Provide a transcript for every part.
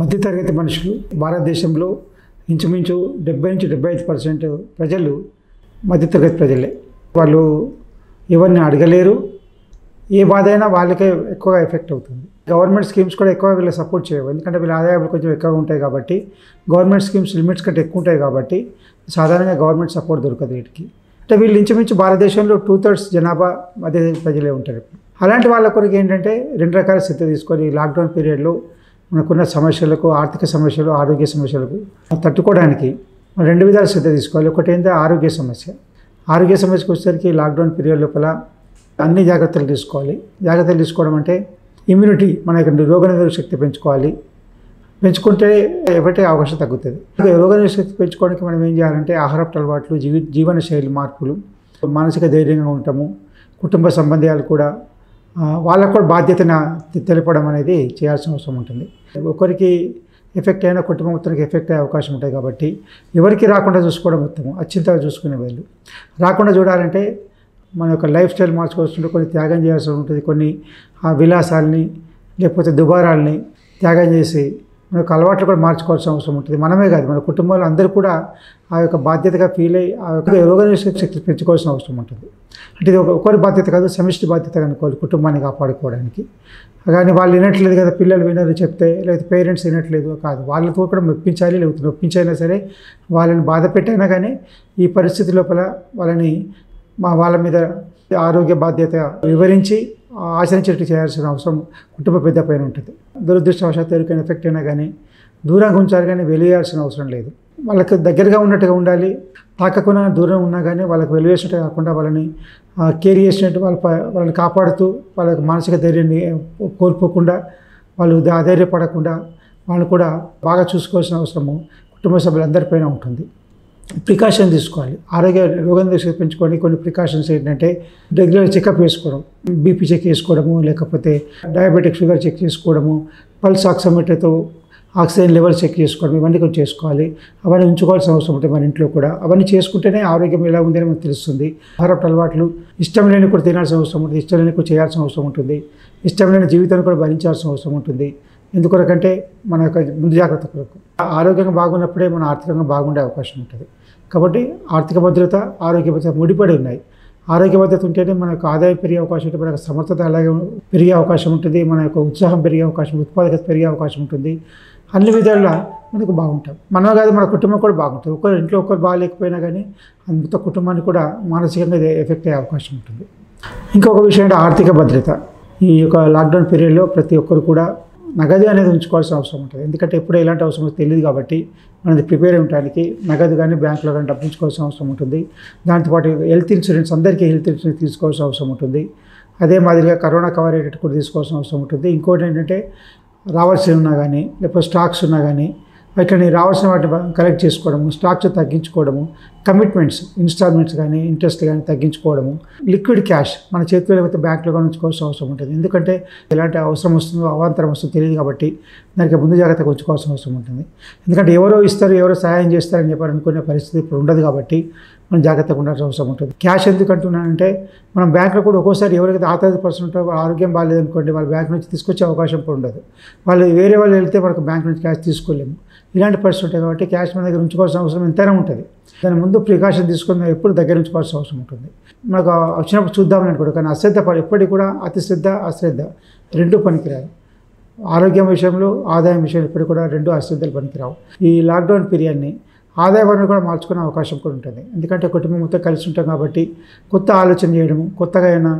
మధ్యతరగతి మనుషులు భారతదేశంలో ఇంచుమించు డెబ్బై నుంచి డెబ్బై ఐదు పర్సెంట్ ప్రజలు మధ్యతరగతి ప్రజలే. వాళ్ళు ఎవరిని అడగలేరు. ఏ బాధ అయినా వాళ్ళకే ఎక్కువగా ఎఫెక్ట్ అవుతుంది. గవర్నమెంట్ స్కీమ్స్ కూడా ఎక్కువ వీళ్ళు సపోర్ట్ చేయవు. ఎందుకంటే వీళ్ళ ఆదాయాలు కొంచెం ఎక్కువగా ఉంటాయి కాబట్టి గవర్నమెంట్ స్కీమ్స్ లిమిట్స్ కంటే ఎక్కువ ఉంటాయి కాబట్టి సాధారణంగా గవర్నమెంట్ సపోర్ట్ దొరకదు వీటికి. అంటే వీళ్ళు ఇంచుమించు భారతదేశంలో టూ థర్డ్స్ జనాభా మధ్య ప్రజలే ఉంటారు. అలాంటి వాళ్ళ కొరకు ఏంటంటే రెండు రకాల స్థితి తీసుకొని లాక్డౌన్ పీరియడ్లో మనకున్న సమస్యలకు ఆర్థిక సమస్యలు ఆరోగ్య సమస్యలకు తట్టుకోవడానికి మనం రెండు విధాలు శ్రద్ధ తీసుకోవాలి. ఒకటి ఏంటంటే ఆరోగ్య సమస్య. ఆరోగ్య సమస్యకు వచ్చేసరికి లాక్డౌన్ పీరియడ్ లోపల అన్ని జాగ్రత్తలు తీసుకోవాలి. జాగ్రత్తలు తీసుకోవడం అంటే ఇమ్యూనిటీ మన యొక్క రోగనిరోధక శక్తి పెంచుకోవాలి. పెంచుకుంటే ఎవరి అవకాశం తగ్గుతుంది. రోగనిరోధక శక్తి పెంచుకోవడానికి మనం ఏం చేయాలంటే ఆహారపు అలవాట్లు జీవి జీవన శైలి మార్పులు మానసిక ధైర్యంగా ఉంటాము కుటుంబ సంబంధాలు కూడా వాళ్ళకు కూడా బాధ్యతను తెలపడం అనేది చేయాల్సిన అవసరం ఉంటుంది. ఒకరికి ఎఫెక్ట్ అయిన కుటుంబం మొత్తానికి ఎఫెక్ట్ అయ్యే అవకాశం ఉంటుంది కాబట్టి ఎవరికి రాకుండా చూసుకోవడం ఉత్తమం. అత్యంతగా చూసుకునే వాళ్ళు రాకుండా చూడాలంటే మన యొక్క లైఫ్ స్టైల్ మార్చుకోవాల్సి కొన్ని త్యాగం చేయాల్సి ఉంటుంది. కొన్ని ఆ విలాసాలని లేకపోతే దుబారాలని త్యాగం చేసి మనకు అలవాట్లు కూడా మార్చుకోవాల్సిన అవసరం ఉంటుంది. మనమే కాదు మన కుటుంబంలో అందరూ కూడా ఆ యొక్క బాధ్యతగా ఫీల్ అయ్యి ఆ యొక్క రోగనిరోధక శక్తి పెంచుకోవాల్సిన అవసరం ఉంటుంది. అంటే ఇది ఒకరి బాధ్యత కాదు సమిష్టి బాధ్యత అనుకోవాలి కుటుంబాన్ని కాపాడుకోవడానికి. కానీ వాళ్ళు వినట్లేదు కదా పిల్లలు వినరు చెప్తే లేదా పేరెంట్స్ వినట్లేదు కాదు. వాళ్ళతో కూడా మెప్పించాలి లేకపోతే నొప్పించైనా సరే వాళ్ళని బాధ పెట్టైనా కానీ ఈ పరిస్థితి లోపల వాళ్ళని మా వాళ్ళ మీద ఆరోగ్య బాధ్యత వివరించి ఆచరించేట్టు చేయాల్సిన అవసరం కుటుంబ పెద్ద పైన ఉంటుంది. దురదృష్టవశాత్తు ఎవరికైనా ఎఫెక్ట్ అయినా కానీ దూరంగా ఉంచాలి కానీ వెలియాల్సిన అవసరం లేదు. వాళ్ళకి దగ్గరగా ఉన్నట్టుగా ఉండాలి. తాకకుండా దూరం ఉన్నా కానీ వాళ్ళకి వెలివేసినట్టు కాకుండా వాళ్ళని కేర్ చేసినట్టు వాళ్ళ వాళ్ళని కాపాడుతూ వాళ్ళకి మానసిక ధైర్యాన్ని కోల్పోకుండా వాళ్ళు అధైర్యపడకుండా వాళ్ళని కూడా బాగా చూసుకోవాల్సిన అవసరము కుటుంబ సభ్యులందరిపైన ఉంటుంది. ప్రికాషన్ తీసుకోవాలి. ఆరోగ్య రోగం పెంచుకోవడానికి కొన్ని ప్రికాషన్స్ ఏంటంటే రెగ్యులర్ చెకప్ చేసుకోవడం బీపీ చెక్ చేసుకోవడము లేకపోతే డయాబెటిక్ షుగర్ చెక్ చేసుకోవడము పల్స్ ఆక్సిమీటర్తో ఆక్సిజన్ లెవెల్ చెక్ చేసుకోవడం ఇవన్నీ కొంచెం చేసుకోవాలి. అవన్నీ ఉంచుకోవాల్సిన అవసరం ఉంటుంది మన ఇంట్లో కూడా. అవన్నీ చేసుకుంటేనే ఆరోగ్యం ఎలా ఉందని మనకు తెలుస్తుంది. ఆహారపు అలవాట్లు ఇష్టం లేని కూడా తినాల్సిన అవసరం ఉంటుంది. ఇష్టం లేని కూడా చేయాల్సిన అవసరం ఉంటుంది. ఇష్టం లేని జీవితాన్ని కూడా భరించాల్సిన అవసరం ఉంటుంది. ఎందుకొరకంటే మన యొక్క ముందు జాగ్రత్త కొరకు. ఆరోగ్యంగా బాగున్నప్పుడే మన ఆర్థికంగా బాగుండే అవకాశం ఉంటుంది. కాబట్టి ఆర్థిక భద్రత ఆరోగ్య భద్రత ముడిపడి ఉన్నాయి. ఆరోగ్య భద్రత ఉంటేనే మన యొక్క ఆదాయం పెరిగే అవకాశం ఉంటుంది మన యొక్క సమర్థత అలాగే పెరిగే అవకాశం ఉంటుంది. మన యొక్క ఉత్సాహం పెరిగే అవకాశం ఉత్పాదకత పెరిగే అవకాశం ఉంటుంది. అన్ని విధాలుగా మనకు బాగుంటాం మనం కాదు మన కుటుంబం కూడా బాగుంటుంది. ఒకరు ఇంట్లో ఒకరు బాగాలేకపోయినా కానీ అంత కుటుంబాన్ని కూడా మానసికంగా ఇది ఎఫెక్ట్ అయ్యే అవకాశం ఉంటుంది. ఇంకొక విషయం అంటే ఆర్థిక భద్రత. ఈ యొక్క లాక్డౌన్ పీరియడ్లో ప్రతి ఒక్కరు కూడా నగదు అనేది ఉంచుకోవాల్సిన అవసరం ఉంటుంది. ఎందుకంటే ఎప్పుడు ఎలాంటి అవసరం తెలియదు కాబట్టి మనది ప్రిపేర్ అయి ఉండడానికి నగదు కానీ బ్యాంకులో కానీ డబ్బు ఉంచుకోవాల్సిన అవసరం ఉంటుంది. దాంతోపాటు హెల్త్ ఇన్సూరెన్స్ అందరికీ హెల్త్ ఇన్సూరెన్స్ తీసుకోవాల్సిన అవసరం ఉంటుంది. అదే మాదిరిగా కరోనా కవర్ అయ్యేటట్టు కూడా తీసుకోవాల్సిన అవసరం ఉంటుంది. ఇంకోటి ఏంటంటే రావాల్సి ఉన్నా కానీ లేకపోతే స్టాక్స్ ఉన్నా కానీ వాటిని రావాల్సిన వాటిని కలెక్ట్ చేసుకోవడము స్టాక్స్ తగ్గించుకోవడము కమిట్మెంట్స్ ఇన్స్టాల్మెంట్స్ కానీ ఇంట్రెస్ట్ కానీ తగ్గించుకోవడము లిక్విడ్ క్యాష్ మన చేతిలో లేకపోతే బ్యాంకులో కానీ ఉంచుకోవాల్సిన అవసరం ఉంటుంది. ఎందుకంటే ఎలాంటి అవసరం వస్తుందో అవాంతరం వస్తుందో తెలియదు కాబట్టి దానికి ముందు జాగ్రత్తగా ఉంచుకోవాల్సిన అవసరం ఉంటుంది. ఎందుకంటే ఎవరో ఇస్తారు ఎవరో సహాయం చేస్తారని చెప్పారనుకునే పరిస్థితి ఇప్పుడు ఉండదు కాబట్టి మనం జాగ్రత్తగా ఉండాల్సిన అవసరం ఉంటుంది. క్యాష్ ఎందుకు అంటున్నానంటే మనం బ్యాంకులో కూడా ఒక్కోసారి ఎవరికైతే ఆథరైజ్ పర్సన్ ఉంటారో వాళ్ళ ఆరోగ్యం బాగాలేదనుకోండి వాళ్ళ బ్యాంక్ నుంచి తీసుకొచ్చే అవకాశం కూడా ఉండదు. వాళ్ళు వేరే వాళ్ళు వెళ్తే మనకు బ్యాంక్ నుంచి క్యాష్ తీసుకోలేము. ఇలాంటి పరిస్థితి ఉంటాయి కాబట్టి క్యాష్ మన దగ్గర ఉంచుకోవాల్సిన అవసరం ఎంతైనా ఉంటుంది. దాని ముందు ప్రికాషన్ తీసుకుని ఎప్పుడు దగ్గర ఉంచుకోవాల్సిన అవసరం ఉంటుంది. మనకు వచ్చినప్పుడు చూద్దామని అనుకోడు కానీ అశ్రద్ధ ఎప్పటికీ కూడా అతి శ్రద్ధ అశ్రద్ధ రెండూ పనికిరాదు ఆరోగ్యం విషయంలో ఆదాయం విషయంలో ఇప్పుడు కూడా రెండు అశ్రద్ధలు పనికిరావు. ఈ లాక్డౌన్ పీరియడ్ని ఆదాయ వనరు కూడా మార్చుకునే అవకాశం కూడా ఉంటుంది. ఎందుకంటే కుటుంబం మొత్తం కలిసి ఉంటాం కాబట్టి కొత్త ఆలోచన చేయడము కొత్తగా అయినా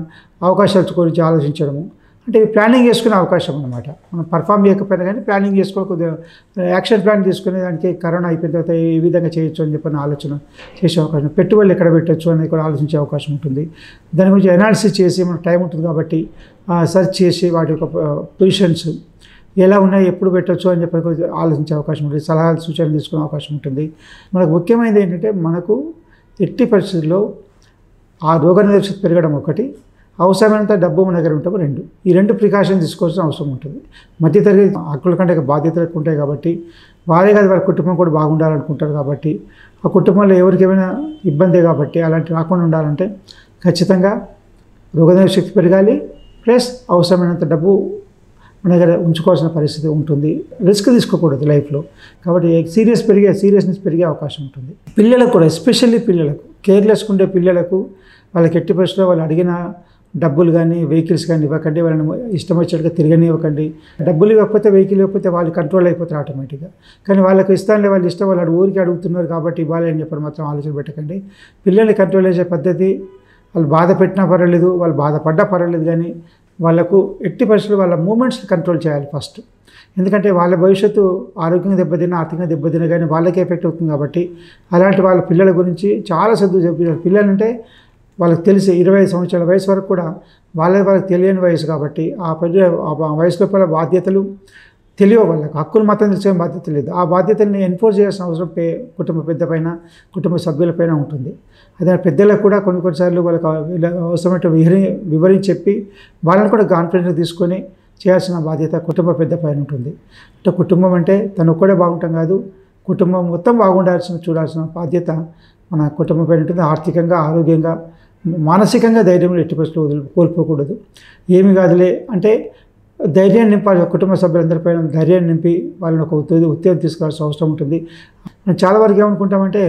అవకాశాల గురించి ఆలోచించడము అంటే ఇవి ప్లానింగ్ చేసుకునే అవకాశం అనమాట మనం పర్ఫామ్ చేయకపోయినా కానీ ప్లానింగ్ చేసుకొని కొద్దిగా యాక్షన్ ప్లాన్ తీసుకునే దానికి కరోనా అయిపోయిన తర్వాత ఏ విధంగా చేయొచ్చు అని చెప్పిన ఆలోచన చేసే అవకాశం పెట్టుబడులు ఎక్కడ పెట్టచ్చు అనేది కూడా ఆలోచించే అవకాశం ఉంటుంది. దాని గురించి అనాలిసిస్ చేసి మనకు టైం ఉంటుంది కాబట్టి సెర్చ్ చేసి వాటి యొక్క పొజిషన్స్ ఎలా ఉన్నాయి ఎప్పుడు పెట్టచ్చు అని చెప్పి ఆలోచించే అవకాశం ఉంటుంది. సలహాలు సూచనలు తీసుకునే అవకాశం ఉంటుంది. మనకు ముఖ్యమైనది ఏంటంటే మనకు ఎట్టి పరిస్థితుల్లో ఆ రోగ పెరగడం ఒకటి అవసరమైనంత డబ్బు మన దగ్గర ఉంటాము రెండు. ఈ రెండు ప్రికాషన్ తీసుకోవాల్సిన అవసరం ఉంటుంది. మధ్యతరగతి హక్కుల కంటే బాధ్యతలు ఉంటాయి కాబట్టి వారే కాదు వారి కుటుంబం కూడా బాగుండాలనుకుంటారు కాబట్టి ఆ కుటుంబంలో ఎవరికేమైనా ఇబ్బంది కాబట్టి అలాంటి రాకుండా ఉండాలంటే ఖచ్చితంగా రోగనిరోధక శక్తి పెరగాలి. ప్లస్ అవసరమైనంత డబ్బు దగ్గర ఉంచుకోవాల్సిన పరిస్థితి ఉంటుంది. రిస్క్ తీసుకోకూడదు లైఫ్లో. కాబట్టి సీరియస్ పెరిగే సీరియస్నెస్ పెరిగే అవకాశం ఉంటుంది. పిల్లలకు కూడా ఎస్పెషల్లీ పిల్లలకు కేర్లెస్ ఉండే పిల్లలకు వాళ్ళకి ఎట్టి పరిస్థితుల్లో వాళ్ళు అడిగిన డబ్బులు కానీ వెహికల్స్ కానీ ఇవ్వకండి వాళ్ళని ఇష్టం వచ్చినట్టుగా తిరగనివ్వకండి. డబ్బులు ఇవ్వకపోతే వెహికల్ ఇవ్వకపోతే వాళ్ళు కంట్రోల్ అయిపోతారు ఆటోమేటిక్గా కానీ వాళ్ళకి ఇస్తానులే వాళ్ళు ఇష్టం వాళ్ళు ఊరికి అడుగుతున్నారు కాబట్టి ఇవ్వాలని చెప్పి మాత్రం ఆలోచన పెట్టకండి. పిల్లల్ని కంట్రోల్ చేసే పద్ధతి వాళ్ళు బాధ పెట్టినా పర్వాలేదు వాళ్ళు బాధపడ్డా పర్వాలేదు కానీ వాళ్ళకు ఎట్టి పరిస్థితులు వాళ్ళ మూమెంట్స్ కంట్రోల్ చేయాలి ఫస్ట్. ఎందుకంటే వాళ్ళ భవిష్యత్తు ఆరోగ్యంగా దెబ్బతిన ఆర్థికంగా దెబ్బతిన్నా కానీ వాళ్ళకే ఎఫెక్ట్ అవుతుంది కాబట్టి అలాంటి వాళ్ళ పిల్లల గురించి చాలా శ్రద్ధ చెప్పారు పిల్లలంటే వాళ్ళకి తెలిసి ఇరవై ఐదు సంవత్సరాల వయసు వరకు కూడా వాళ్ళ వాళ్ళకి తెలియని వయసు కాబట్టి ఆ పరి ఆ వయసు లోపల బాధ్యతలు తెలియ వాళ్ళకి. హక్కులు మాత్రం తెలిసే బాధ్యత లేదు. ఆ బాధ్యతల్ని ఎన్ఫోర్స్ చేయాల్సిన అవసరం పే కుటుంబ పెద్ద పైన కుటుంబ సభ్యులపైన ఉంటుంది. అదే పెద్దలకు కూడా కొన్ని కొన్నిసార్లు వాళ్ళకి వీళ్ళ అవసరమైన వివరి వివరించి చెప్పి వాళ్ళని కూడా కాన్ఫిడెన్స్ తీసుకొని చేయాల్సిన బాధ్యత కుటుంబ పెద్ద పైన ఉంటుంది. అంటే కుటుంబం అంటే తను ఒక్కడే బాగుంటాం కాదు కుటుంబం మొత్తం బాగుండాల్సిన చూడాల్సిన బాధ్యత మన కుటుంబం పైన ఉంటుంది. ఆర్థికంగా ఆరోగ్యంగా మానసికంగా ధైర్యం ఎట్టి పరిస్థితులు వదులు కోల్పోకూడదు. ఏమి కాదులే అంటే ధైర్యాన్ని నింపాలి. కుటుంబ సభ్యులందరిపైన ధైర్యాన్ని నింపి వాళ్ళని ఒక ఉత్తేజం ఉత్తేజం తీసుకోవాల్సిన అవసరం ఉంటుంది. చాలా వరకు ఏమనుకుంటామంటే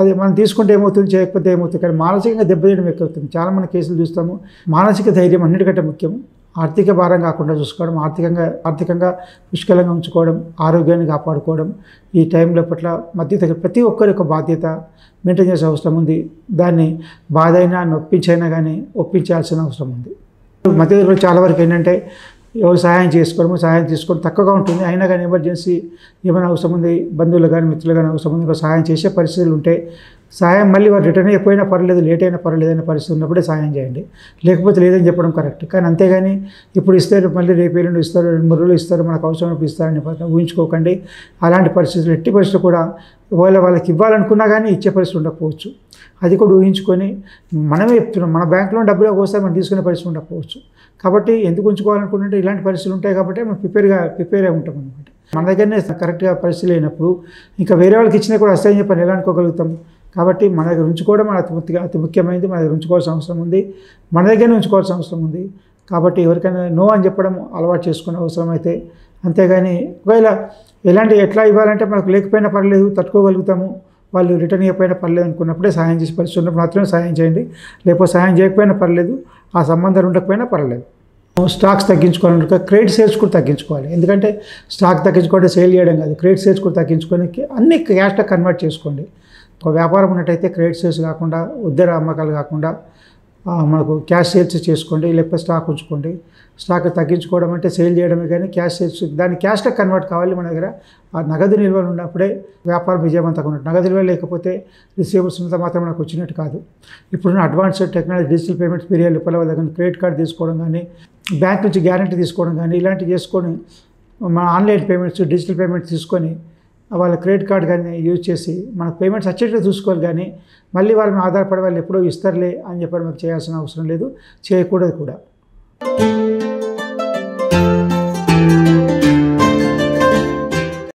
అది మనం తీసుకుంటే ఏమవుతుంది చేయకపోతే ఏమవుతుంది? కానీ మానసికంగా దెబ్బతీయడం ఎక్కువ అవుతుంది చాలా మంది కేసులు చూస్తాము. మానసిక ధైర్యం అన్నిటికంటే ముఖ్యం. ఆర్థిక భారం కాకుండా చూసుకోవడం ఆర్థికంగా ఆర్థికంగా పుష్కలంగా ఉంచుకోవడం ఆరోగ్యాన్ని కాపాడుకోవడం ఈ టైంలో పట్ల మధ్య ప్రతి ఒక్కరి యొక్క బాధ్యత మెయింటైన్ చేసే అవసరం ఉంది. దాన్ని బాధ అయినా నొప్పించైనా కానీ ఒప్పించాల్సిన అవసరం ఉంది. మధ్య చాలా వరకు ఏంటంటే ఎవరు సహాయం చేసుకోవడము సహాయం తీసుకోవడం తక్కువగా ఉంటుంది. అయినా కానీ ఎమర్జెన్సీ ఏమైనా అవసరం ఉంది బంధువులు కానీ మిత్రులు కానీ అవసరం ఉంది సహాయం చేసే పరిస్థితులు ఉంటే సాయం మళ్ళీ వారు రిటర్న్ అయిపోయినా పర్లేదు లేట్ అయినా పర్లేదు అనే పరిస్థితి ఉన్నప్పుడే సాయం చేయండి. లేకపోతే లేదని చెప్పడం కరెక్ట్ కానీ అంతేగాని ఇప్పుడు ఇస్తారు మళ్ళీ రేపు ఎల్లుండి ఇస్తారు రెండు మూడు రోజులు ఇస్తారు మనకు అవసరమైనప్పుడు ఇస్తారని ఊహించుకోకండి. అలాంటి పరిస్థితులు ఎట్టి పరిస్థితులు కూడా ఒకవేళ వాళ్ళకి ఇవ్వాలనుకున్నా కానీ ఇచ్చే పరిస్థితి ఉండకపోవచ్చు. అది కూడా ఊహించుకొని మనమే చెప్తున్నాం మన బ్యాంకులో డబ్బులు ఒకసారి మనం తీసుకునే పరిస్థితి ఉండకపోవచ్చు. కాబట్టి ఎందుకు ఉంచుకోవాలనుకుంటుంటే ఇలాంటి పరిస్థితులు ఉంటాయి కాబట్టి మనం ప్రిపేర్గా ప్రిపేర్ అయి ఉంటాం అనమాట మన దగ్గరనే కరెక్ట్గా పరిస్థితి లేనప్పుడు ఇంకా వేరే వాళ్ళకి ఇచ్చినా కూడా వస్తాయని చెప్పని ఎలా అనుకోగలుగుతాం? కాబట్టి మన దగ్గర ఉంచుకోవడం మన అతి ముఖ్య అతి ముఖ్యమైనది. మన దగ్గర ఉంచుకోవాల్సిన అవసరం ఉంది. మన దగ్గరనే ఉంచుకోవాల్సిన అవసరం ఉంది. కాబట్టి ఎవరికైనా నో అని చెప్పడం అలవాటు చేసుకునే అవసరం అయితే అంతేగాని ఒకవేళ ఎలాంటి ఎట్లా ఇవ్వాలంటే మనకు లేకపోయినా పర్లేదు తట్టుకోగలుగుతాము. వాళ్ళు రిటర్న్ ఇవ్వకపోయినా పర్లేదు అనుకున్నప్పుడే సహాయం చేసి పరిస్థితి ఉన్నప్పుడు మాత్రమే సహాయం చేయండి. లేకపోతే సహాయం చేయకపోయినా పర్లేదు ఆ సంబంధాలు ఉండకపోయినా పర్లేదు. స్టాక్స్ తగ్గించుకోవాలి క్రెడిట్ సేల్స్ కూడా తగ్గించుకోవాలి. ఎందుకంటే స్టాక్ తగ్గించుకోవడం సేల్ చేయడం కాదు. క్రెడిట్ సేల్స్ కూడా తగ్గించుకొని అన్ని క్యాష్లో కన్వర్ట్ చేసుకోండి. ఒక వ్యాపారం ఉన్నట్టయితే క్రెడిట్ సేల్స్ కాకుండా ఉద్దర అమ్మకాలు కాకుండా మనకు క్యాష్ సేల్స్ చేసుకోండి లేకపోతే స్టాక్ ఉంచుకోండి. స్టాక్ తగ్గించుకోవడం అంటే సేల్ చేయడమే కానీ క్యాష్ సేల్స్ దాన్ని క్యాష్గా కన్వర్ట్ కావాలి మన దగ్గర. ఆ నగదు నిల్వలు ఉన్నప్పుడే వ్యాపారం విజయవంతంగా ఉన్నట్టు. నగదు నిల్వ లేకపోతే రిసీవబుల్స్ ఉన్నంత మాత్రం మనకు వచ్చినట్టు కాదు. ఇప్పుడున్న advanced technology digital payments period లోపల వాళ్ళ దగ్గర క్రెడిట్ కార్డు తీసుకోవడం కానీ బ్యాంక్ నుంచి గ్యారంటీ తీసుకోవడం కానీ ఇలాంటివి చేసుకొని మన ఆన్లైన్ పేమెంట్స్ డిజిటల్ పేమెంట్స్ తీసుకొని వాళ్ళ క్రెడిట్ కార్డ్ కానీ యూజ్ చేసి మనకు పేమెంట్స్ వచ్చేటట్టు చూసుకోవాలి కానీ మళ్ళీ వాళ్ళ మీద ఆధారపడి వాళ్ళు ఎప్పుడో ఇస్తారులే అని చెప్పి మనకు చేయాల్సిన అవసరం లేదు. చేయకూడదు కూడా.